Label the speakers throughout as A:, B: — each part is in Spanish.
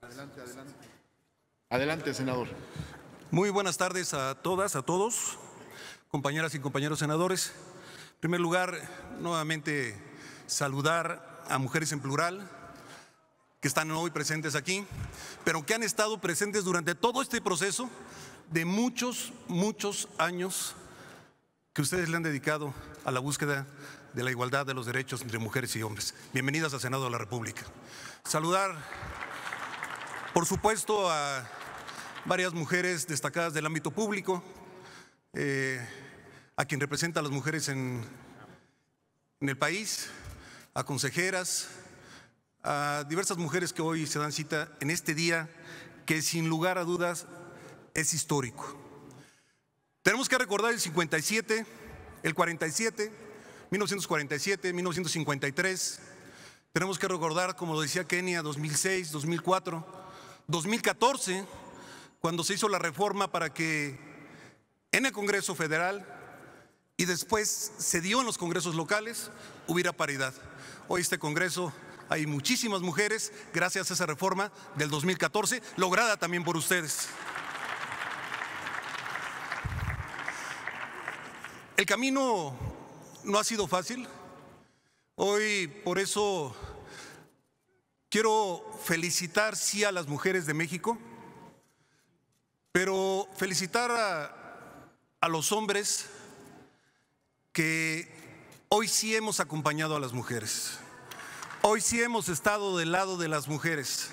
A: Adelante, adelante. Adelante, senador.
B: Muy buenas tardes a todas, a todos, compañeras y compañeros senadores. En primer lugar, nuevamente saludar a mujeres en plural que están hoy presentes aquí, pero que han estado presentes durante todo este proceso de muchos, muchos años que ustedes le han dedicado a la búsqueda de la igualdad de los derechos entre mujeres y hombres. Bienvenidas al Senado de la República. Saludar, por supuesto, a varias mujeres destacadas del ámbito público, eh, a quien representa a las mujeres en, en el país, a consejeras, a diversas mujeres que hoy se dan cita en este día que sin lugar a dudas es histórico. Tenemos que recordar el 57, el 47, 1947, 1953. Tenemos que recordar, como lo decía Kenia, 2006, 2004, 2014, cuando se hizo la reforma para que en el Congreso Federal y después se dio en los congresos locales hubiera paridad. Hoy este Congreso hay muchísimas mujeres gracias a esa reforma del 2014, lograda también por ustedes. El camino no ha sido fácil. Hoy por eso quiero felicitar sí a las mujeres de México, pero felicitar a, a los hombres que hoy sí hemos acompañado a las mujeres. Hoy sí hemos estado del lado de las mujeres.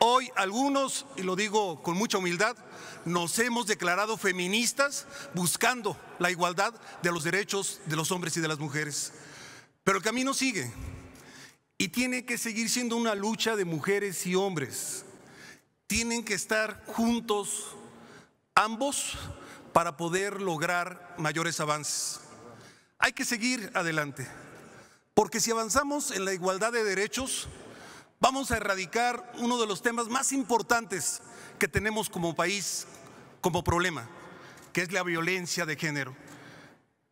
B: Hoy algunos, y lo digo con mucha humildad, nos hemos declarado feministas buscando la igualdad de los derechos de los hombres y de las mujeres. Pero el camino sigue y tiene que seguir siendo una lucha de mujeres y hombres. Tienen que estar juntos ambos para poder lograr mayores avances. Hay que seguir adelante, porque si avanzamos en la igualdad de derechos, vamos a erradicar uno de los temas más importantes que tenemos como país, como problema, que es la violencia de género.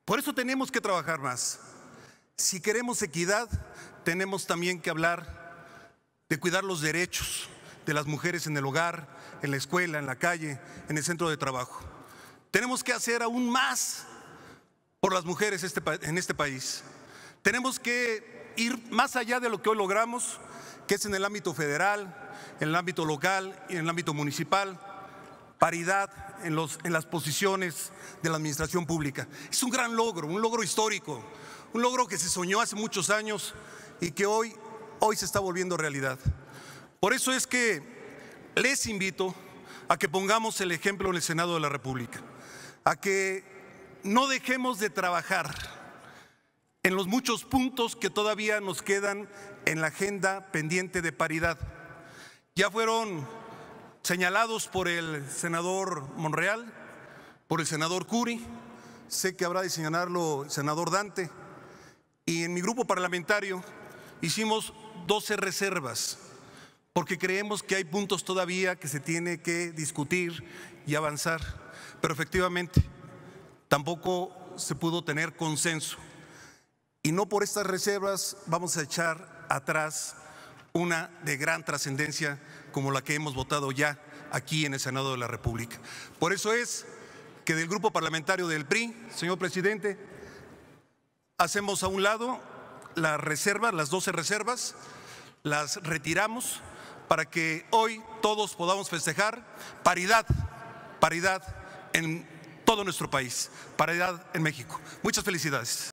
B: Por eso tenemos que trabajar más. Si queremos equidad, tenemos también que hablar de cuidar los derechos de las mujeres en el hogar, en la escuela, en la calle, en el centro de trabajo. Tenemos que hacer aún más por las mujeres este en este país. Tenemos que ir más allá de lo que hoy logramos, que es en el ámbito federal, en el ámbito local y en el ámbito municipal, paridad en, los, en las posiciones de la administración pública. Es un gran logro, un logro histórico, un logro que se soñó hace muchos años y que hoy, hoy se está volviendo realidad. Por eso es que les invito a que pongamos el ejemplo en el Senado de la República, a que no dejemos de trabajar en los muchos puntos que todavía nos quedan en la agenda pendiente de paridad. Ya fueron señalados por el senador Monreal, por el senador Curi, sé que habrá de señalarlo el senador Dante, y en mi grupo parlamentario hicimos 12 reservas, porque creemos que hay puntos todavía que se tiene que discutir y avanzar, pero efectivamente tampoco se pudo tener consenso. Y no por estas reservas vamos a echar atrás una de gran trascendencia como la que hemos votado ya aquí en el Senado de la República. Por eso es que del grupo parlamentario del PRI, señor presidente, hacemos a un lado las reservas, las 12 reservas, las retiramos para que hoy todos podamos festejar paridad, paridad en todo nuestro país, paridad en México. Muchas felicidades.